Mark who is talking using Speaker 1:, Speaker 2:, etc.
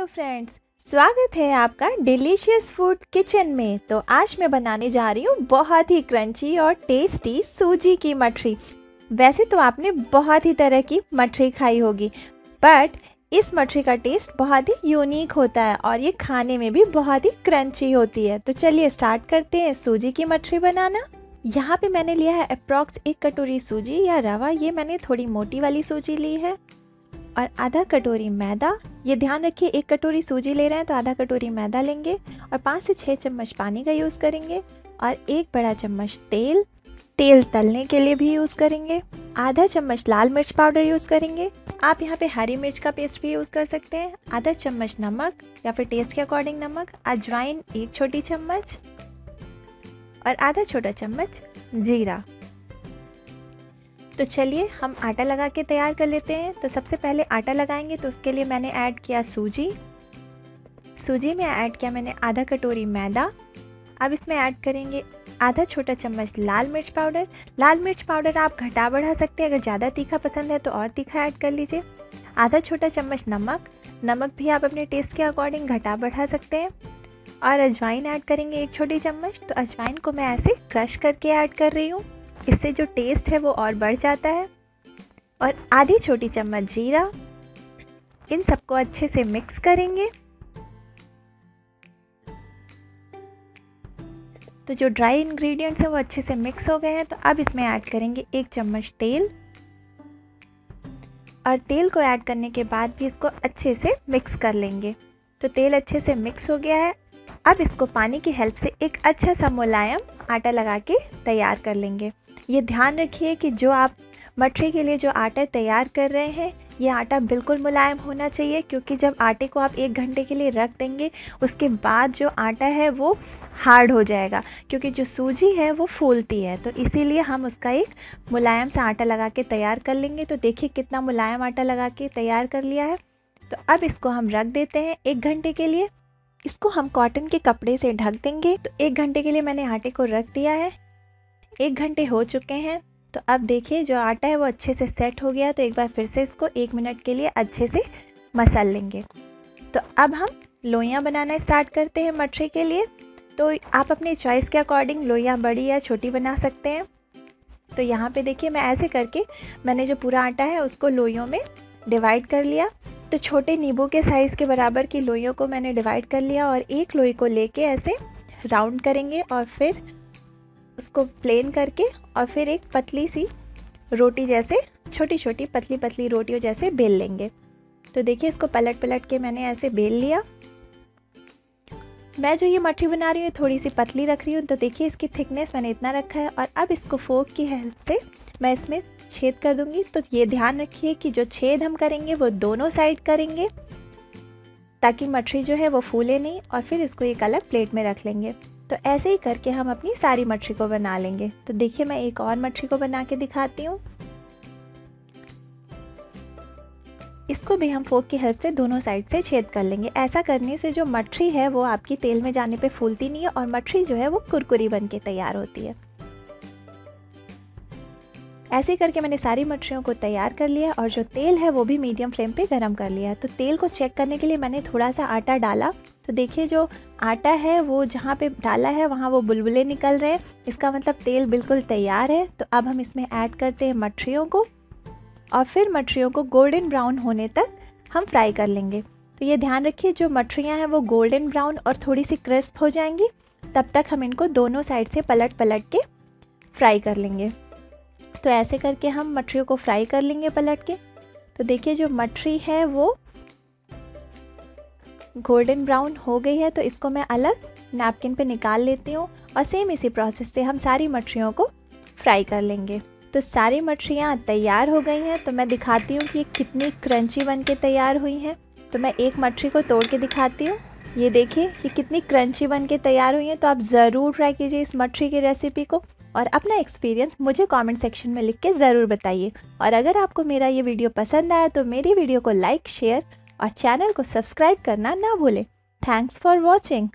Speaker 1: Hello friends, स्वागत है आपका डिलीशियस फ़ूड किचन में। तो आज मैं बनाने जा रही हूँ बहुत ही क्रंची और टेस्टी सूजी की मठरी। वैसे तो आपने बहुत ही तरह की मठरी खाई होगी, बट इस मठरी का टेस्ट बहुत ही यूनिक होता है और ये खाने में भी बहुत ही क्रंची होती है। तो चलिए स्टार्ट करते हैं सूजी की मठरी बनाना। यहाँ पे मैंने लिया है अप्रॉक्स एक कटोरी सूजी या रवा। ये मैंने थोड़ी मोटी वाली सूजी ली है और आधा कटोरी मैदा ये ध्यान रखिए, एक कटोरी सूजी ले रहे हैं तो आधा कटोरी मैदा लेंगे और पाँच से छः चम्मच पानी का यूज़ करेंगे और एक बड़ा चम्मच तेल तेल तलने के लिए भी यूज़ करेंगे। आधा चम्मच लाल मिर्च पाउडर यूज़ करेंगे। आप यहाँ पे हरी मिर्च का पेस्ट भी यूज़ कर सकते हैं। आधा चम्मच नमक या फिर टेस्ट के अकॉर्डिंग नमक, अजवाइन एक छोटी चम्मच और आधा छोटा चम्मच जीरा। तो चलिए हम आटा लगा के तैयार कर लेते हैं। तो सबसे पहले आटा लगाएँगे तो उसके लिए मैंने ऐड किया सूजी। सूजी में ऐड किया मैंने आधा कटोरी मैदा। अब इसमें ऐड करेंगे आधा छोटा चम्मच लाल मिर्च पाउडर। लाल मिर्च पाउडर आप घटा बढ़ा सकते हैं। अगर ज़्यादा तीखा पसंद है तो और तीखा ऐड कर लीजिए। आधा छोटा चम्मच नमक। नमक भी आप अपने टेस्ट के अकॉर्डिंग घटा बढ़ा सकते हैं। और अजवाइन ऐड करेंगे एक छोटी चम्मच। तो अजवाइन को मैं ऐसे क्रश करके ऐड कर रही हूँ। इससे जो टेस्ट है वो और बढ़ जाता है। और आधी छोटी चम्मच जीरा, इन सबको अच्छे से मिक्स करेंगे। तो जो ड्राई इंग्रेडिएंट्स हैं वो अच्छे से मिक्स हो गए हैं तो अब इसमें ऐड करेंगे एक चम्मच तेल। और तेल को ऐड करने के बाद भी इसको अच्छे से मिक्स कर लेंगे। तो तेल अच्छे से मिक्स हो गया है अब इसको पानी की हेल्प से एक अच्छा सा मुलायम आटा लगा के तैयार कर लेंगे। ये ध्यान रखिए कि जो आप मठरी के लिए जो आटा तैयार कर रहे हैं, ये आटा बिल्कुल मुलायम होना चाहिए, क्योंकि जब आटे को आप एक घंटे के लिए रख देंगे, उसके बाद जो आटा है वो हार्ड हो जाएगा, क्योंकि जो सूजी है वो फूलती है। तो इसीलिए हम उसका एक मुलायम सा आटा लगा के तैयार कर लेंगे। तो देखिए कितना मुलायम आटा लगा के तैयार कर लिया है। तो अब इसको हम रख देते हैं एक घंटे के लिए। इसको हम कॉटन के कपड़े से ढक देंगे। तो एक घंटे के लिए मैंने आटे को रख दिया है। एक घंटे हो चुके हैं। तो अब देखिए, जो आटा है वो अच्छे से सेट हो गया तो एक बार फिर से इसको एक मिनट के लिए अच्छे से मसल लेंगे। तो अब हम लोइयाँ बनाना स्टार्ट करते हैं मठरी के लिए। तो आप अपने चॉइस के अकॉर्डिंग लोइयाँ बड़ी या छोटी बना सकते हैं। तो यहाँ पे देखिए, मैं ऐसे करके मैंने जो पूरा आटा है उसको लोइयों में डिवाइड कर लिया। तो छोटे नींबू के साइज़ के बराबर की लोइयों को मैंने डिवाइड कर लिया और एक लोई को लेके ऐसे राउंड करेंगे और फिर उसको प्लेन करके और फिर एक पतली सी रोटी जैसे छोटी छोटी पतली पतली रोटियों जैसे बेल लेंगे। तो देखिए, इसको पलट पलट के मैंने ऐसे बेल लिया। मैं जो ये मठरी बना रही हूँ थोड़ी सी पतली रख रही हूँ। तो देखिए, इसकी थिकनेस मैंने इतना रखा है और अब इसको फोक की हेल्प से मैं इसमें छेद कर दूँगी। तो ये ध्यान रखिए कि जो छेद हम करेंगे, वो दोनों साइड करेंगे, ताकि मठरी जो है वो फूले नहीं और फिर इसको एक अलग प्लेट में रख लेंगे। तो ऐसे ही करके हम अपनी सारी मछली को बना लेंगे। तो देखिए, मैं एक और मछली को बना के दिखाती हूँ। इसको भी हम फोक की हेल्प से दोनों साइड से छेद कर लेंगे। ऐसा करने से जो मठरी है, वो आपकी तेल में जाने पे फूलती नहीं है और मठरी जो है वो कुरकुरी बन के तैयार होती है। ऐसे करके मैंने सारी मछलियों को तैयार कर लिया और जो तेल है वो भी मीडियम फ्लेम पे गरम कर लिया। तो तेल को चेक करने के लिए मैंने थोड़ा सा आटा डाला। तो देखिए जो आटा है वो जहाँ पे डाला है, वहाँ वो बुलबुले निकल रहे हैं। इसका मतलब तेल बिल्कुल तैयार है। तो अब हम इसमें ऐड करते हैं मछलियों को। और फिर मछलियों को गोल्डन ब्राउन होने तक हम फ्राई कर लेंगे। तो ये ध्यान रखिए, जो मछलियाँ हैं वो गोल्डन ब्राउन और थोड़ी सी क्रिस्प हो जाएँगी, तब तक हम इनको दोनों साइड से पलट पलट के फ्राई कर लेंगे। तो ऐसे करके हम मठरियों को फ्राई कर लेंगे पलट के। तो देखिए जो मठरी है वो गोल्डन ब्राउन हो गई है तो इसको मैं अलग नैपकिन पे निकाल लेती हूँ और सेम इसी प्रोसेस से हम सारी मछलियों को फ्राई कर लेंगे। तो सारी मछलियाँ तैयार हो गई हैं तो मैं दिखाती हूँ कि ये कितनी क्रंची बन के तैयार हुई हैं। तो मैं एक मछली को तोड़ के दिखाती हूँ। ये देखिए कि कितनी क्रंची बन के तैयार हुई हैं तो आप ज़रूर ट्राई कीजिए इस मछली की रेसिपी को। और अपना एक्सपीरियंस मुझे कमेंट सेक्शन में लिख के ज़रूर बताइए। और अगर आपको मेरा ये वीडियो पसंद आया तो मेरी वीडियो को लाइक शेयर और चैनल को सब्सक्राइब करना ना भूलें। Thanks for watching